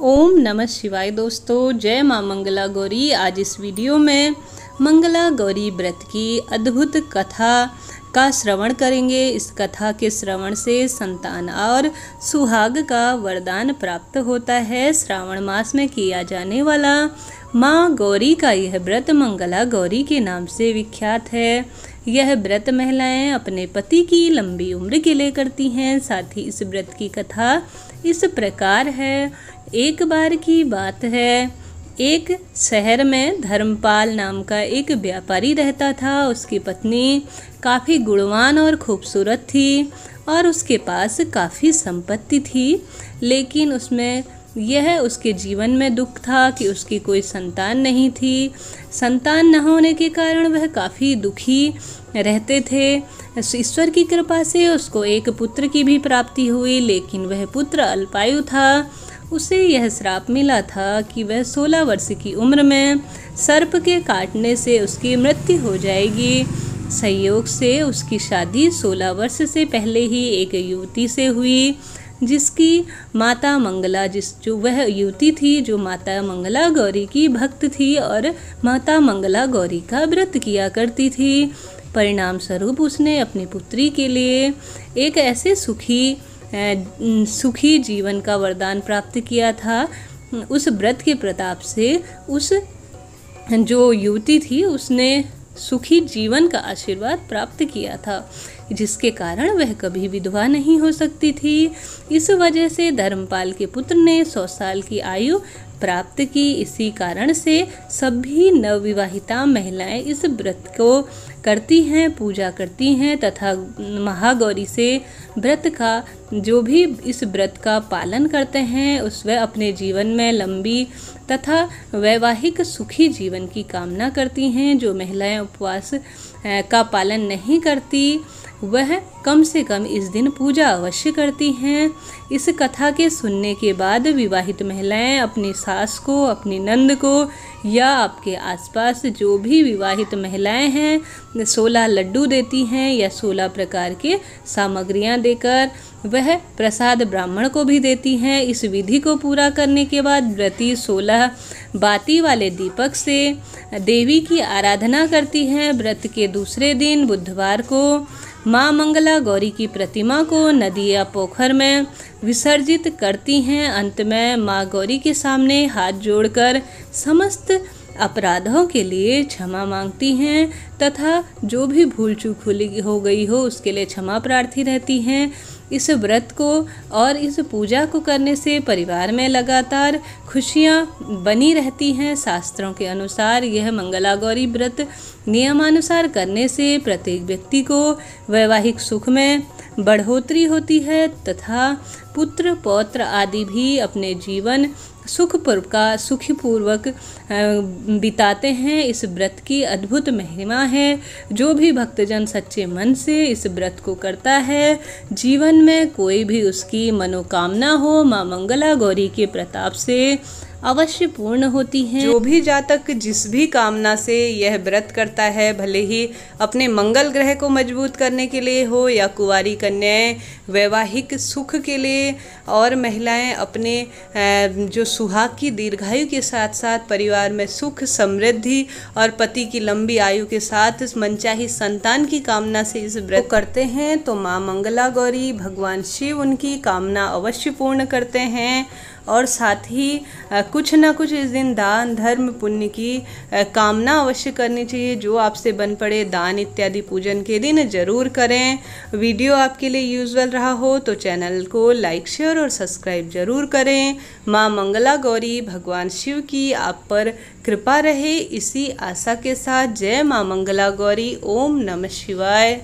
ओम नमः शिवाय दोस्तों, जय माँ मंगला गौरी। आज इस वीडियो में मंगला गौरी व्रत की अद्भुत कथा का श्रवण करेंगे। इस कथा के श्रवण से संतान और सुहाग का वरदान प्राप्त होता है। श्रावण मास में किया जाने वाला माँ गौरी का यह व्रत मंगला गौरी के नाम से विख्यात है। यह व्रत महिलाएँ अपने पति की लंबी उम्र के लिए करती हैं। साथ ही इस व्रत की कथा इस प्रकार है। एक बार की बात है। एक शहर में धर्मपाल नाम का एक व्यापारी रहता था। उसकी पत्नी काफ़ी गुणवान और खूबसूरत थी और उसके पास काफ़ी संपत्ति थी, लेकिन उसमें यह उसके जीवन में दुख था कि उसकी कोई संतान नहीं थी। संतान न होने के कारण वह काफ़ी दुखी रहते थे। ईश्वर की कृपा से उसको एक पुत्र की भी प्राप्ति हुई, लेकिन वह पुत्र अल्पायु था। उसे यह श्राप मिला था कि वह सोलह वर्ष की उम्र में सर्प के काटने से उसकी मृत्यु हो जाएगी। संयोग से उसकी शादी सोलह वर्ष से पहले ही एक युवती से हुई। जिसकी माता मंगला, जिस जो वह युवती थी, जो माता मंगला गौरी की भक्त थी और माता मंगला गौरी का व्रत किया करती थी। परिणाम स्वरूप उसने अपनी पुत्री के लिए एक ऐसे सुखी सुखी जीवन का वरदान प्राप्त किया था। उस व्रत के प्रताप से उस जो युवती थी, उसने सुखी जीवन का आशीर्वाद प्राप्त किया था। जिसके कारण वह कभी विधवा नहीं हो सकती थी। इस वजह से धर्मपाल के पुत्र ने सौ साल की आयु प्राप्त की। इसी कारण से सभी नवविवाहिता महिलाएँ इस व्रत को करती हैं, पूजा करती हैं तथा महागौरी से व्रत का, जो भी इस व्रत का पालन करते हैं, उस वह अपने जीवन में लंबी तथा वैवाहिक सुखी जीवन की कामना करती हैं, जो महिलाएँ उपवास का पालन नहीं करती। वह कम से कम इस दिन पूजा अवश्य करती हैं। इस कथा के सुनने के बाद विवाहित महिलाएँ अपनी सास को, अपनी नंद को या आपके आसपास जो भी विवाहित महिलाएँ हैं, सोलह लड्डू देती हैं या सोलह प्रकार के सामग्रियाँ देकर, वह प्रसाद ब्राह्मण को भी देती हैं। इस विधि को पूरा करने के बाद व्रती सोलह बाती वाले दीपक से देवी की आराधना करती हैं। व्रत के दूसरे दिन बुधवार को माँ मंगला गौरी की प्रतिमा को नदी या पोखर में विसर्जित करती हैं। अंत में माँ गौरी के सामने हाथ जोड़कर समस्त अपराधों के लिए क्षमा मांगती हैं तथा जो भी भूल चूक हो गई हो, उसके लिए क्षमा प्रार्थी रहती हैं। इस व्रत को और इस पूजा को करने से परिवार में लगातार खुशियाँ बनी रहती हैं। शास्त्रों के अनुसार यह मंगला गौरी व्रत नियमानुसार करने से प्रत्येक व्यक्ति को वैवाहिक सुख में बढ़ोतरी होती है तथा पुत्र, पौत्र आदि भी अपने जीवन सुख पर्व का सुखपूर्वक बिताते हैं। इस व्रत की अद्भुत महिमा है। जो भी भक्तजन सच्चे मन से इस व्रत को करता है, जीवन में कोई भी उसकी मनोकामना हो, माँ मंगला गौरी के प्रताप से अवश्य पूर्ण होती हैं। जो भी जातक जिस भी कामना से यह व्रत करता है भले ही अपने मंगल ग्रह को मज़बूत करने के लिए हो या कुंवारी कन्याएँ वैवाहिक सुख के लिए और महिलाएँ अपने जो सुहाग की दीर्घायु के साथ साथ परिवार में सुख समृद्धि और पति की लंबी आयु के साथ इस मनचाही संतान की कामना से इस व्रत करते हैं तो माँ मंगला गौरी भगवान शिव उनकी कामना अवश्य पूर्ण करते हैं। और साथ ही कुछ ना कुछ इस दिन दान, धर्म, पुण्य की कामना अवश्य करनी चाहिए। जो आपसे बन पड़े दान इत्यादि पूजन के दिन ज़रूर करें। वीडियो आपके लिए यूजल रहा हो तो चैनल को लाइक शेयर और सब्सक्राइब ज़रूर करें। माँ मंगला गौरी, भगवान शिव की आप पर कृपा रहे। इसी आशा के साथ जय माँ मंगला गौरी। ओम नमः शिवाय।